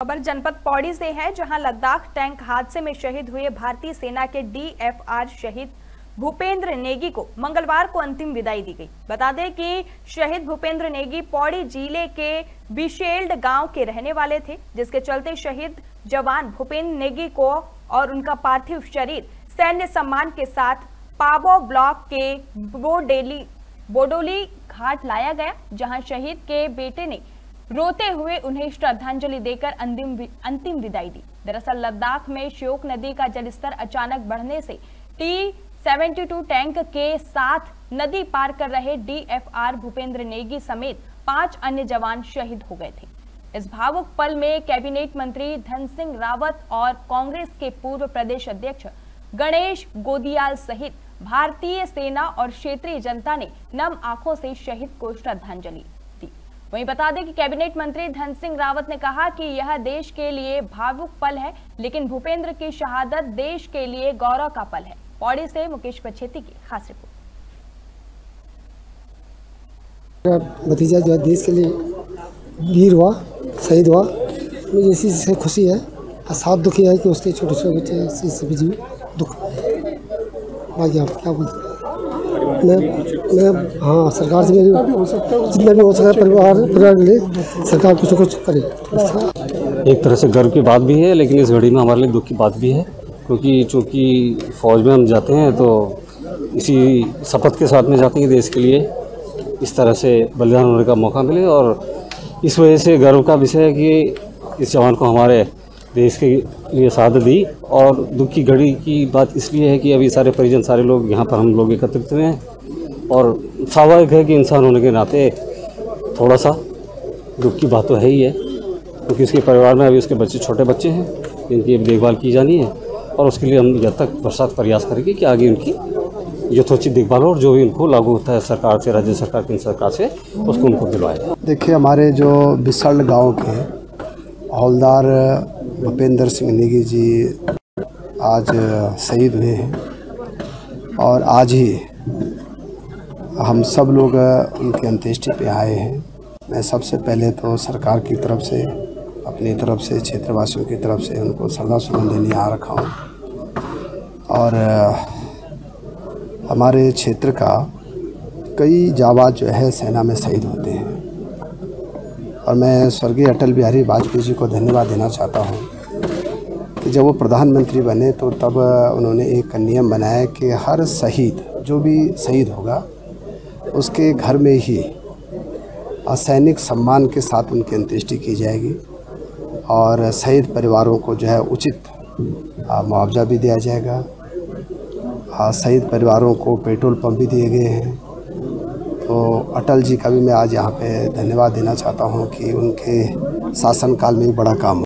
खबर जनपद पौड़ी से है, जहाँ लद्दाख टैंक हादसे में शहीद हुए भारतीय सेना के डीएफआर शहीद भूपेंद्र नेगी को मंगलवार को अंतिम विदाई दी गई। बता दें कि शहीद भूपेंद्र नेगी पौड़ी ज़िले के बिशेल्ड गाँव के रहने वाले थे, जिसके चलते शहीद जवान भूपेंद्र नेगी को और उनका पार्थिव शरीर सैन्य सम्मान के साथ पाबो ब्लॉक के बोडेली बोडोली घाट लाया गया, जहाँ शहीद के बेटे ने रोते हुए उन्हें श्रद्धांजलि देकर अंतिम अंतिम विदाई दी। दरअसल, लद्दाख में श्योक नदी का जलस्तर अचानक बढ़ने से टी 72 टैंक के साथ नदी पार कर रहे डीएफआर भूपेंद्र नेगी समेत पाँच अन्य जवान शहीद हो गए थे। इस भावुक पल में कैबिनेट मंत्री धन सिंह रावत और कांग्रेस के पूर्व प्रदेश अध्यक्ष गणेश गोदियाल सहित भारतीय सेना और क्षेत्रीय जनता ने नम आँखों से शहीद को श्रद्धांजलि। वहीं बता दें कि कैबिनेट मंत्री धन सिंह रावत ने कहा कि यह देश के लिए भावुक पल है, लेकिन भूपेंद्र की शहादत देश के लिए गौरव का पल है। पौड़ी से मुकेश पछेती की खास रिपोर्ट। भतीजा जो है देश के लिए वीर हुआ, शहीद हुआ। मुझे इसी से खुशी है और साथ दुखी है कि उसके छोटे छोटे बच्चे इसी से दुख। बाकी आप क्या बोलते हैं? मैं मैं हाँ सरकार से मेरी जितना भी हो सकता है परिवार परिवार के सरकार कुछ कुछ करे। एक तरह से गर्व की बात भी है, लेकिन इस घड़ी में हमारे लिए दुख की बात भी है, क्योंकि चूँकि फ़ौज में हम जाते हैं तो इसी शपथ के साथ में जाते हैं देश के लिए इस तरह से बलिदान होने का मौका मिले, और इस वजह से गर्व का विषय है कि इस जवान को हमारे देश के लिए शहादत दी और दुख की घड़ी की बात इसलिए है कि अभी सारे परिजन, सारे लोग यहाँ पर हम लोग एकत्रित हुए हैं और स्वाभाविक है कि इंसान होने के नाते थोड़ा सा दुख की बात तो है ही है, क्योंकि उसके परिवार में अभी उसके बच्चे, छोटे बच्चे हैं जिनकी देखभाल की जानी है और उसके लिए हम जब तक बरसात प्रयास करेंगे कि आगे उनकी यथोचित देखभाल और जो भी उनको लागू होता है सरकार से, राज्य सरकार केंद्र सरकार से, उसको उनको दिलवाए देखिए, हमारे जो बिसड़ गाँव के हौलदार भूपेंद्र सिंह नेगी जी आज शहीद हुए हैं। और आज ही हम सब लोग उनकी अंत्येष्टि पे आए हैं। मैं सबसे पहले तो सरकार की तरफ़ से, अपनी तरफ़ से, क्षेत्रवासियों की तरफ़ से उनको श्रद्धा सुमन देने आ रखा हूँ। और हमारे क्षेत्र का कई जाबाज जो है सेना में शहीद होते हैं। और मैं स्वर्गीय अटल बिहारी वाजपेयी जी को धन्यवाद देना चाहता हूँ कि जब वो प्रधानमंत्री बने तो तब उन्होंने एक नियम बनाया कि हर शहीद, जो भी शहीद होगा, उसके घर में ही असैनिक सम्मान के साथ उनकी अंत्येष्टि की जाएगी और शहीद परिवारों को जो है उचित मुआवजा भी दिया जाएगा। शहीद परिवारों को पेट्रोल पंप भी दिए गए हैं। तो अटल जी का भी मैं आज यहाँ पे धन्यवाद देना चाहता हूँ कि उनके शासनकाल में बड़ा काम